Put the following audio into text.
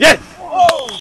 Yes!